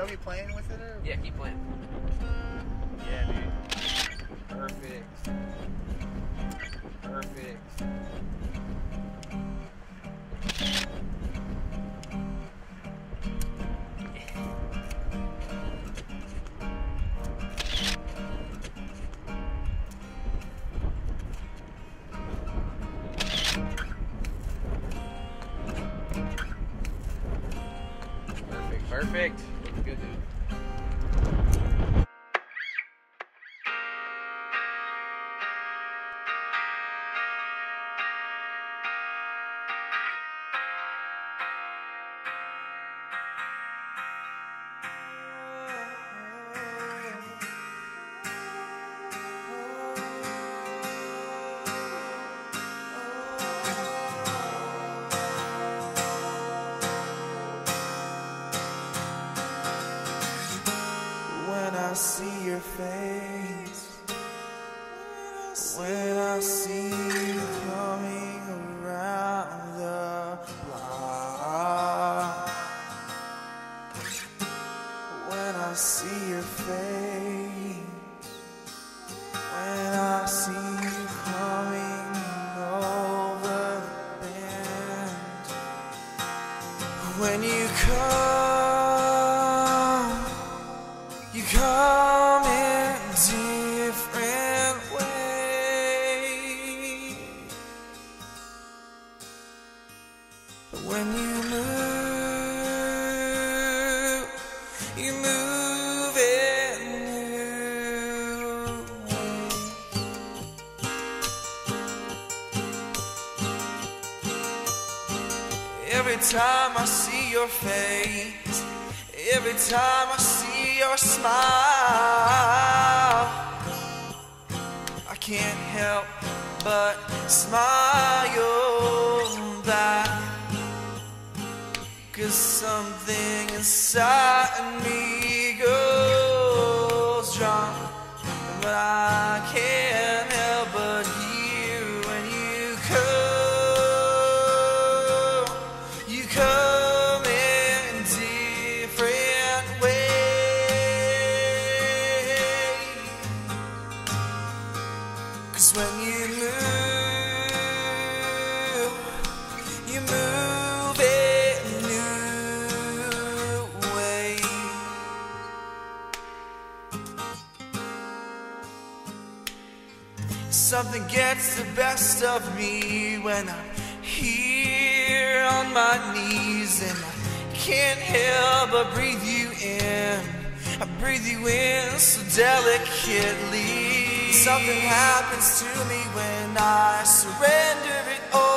show me playing with it? Or? Yeah, keep playing. Yeah, dude. Perfect. Perfect. Perfect good, dude. I see your face, when I see you coming around the block, when I see your face, when I see you coming over the bend, when you come. Come in different ways. When you move, you move in new ways. Every time I see your face, every time I see your smile, I can't help but smile back. Cause something inside me goes wrong, but I Cause when you move, you move in new ways. Something gets the best of me when I'm here on my knees and I can't help but breathe you in. Breathe you in so delicately. Something happens to me when I surrender it all.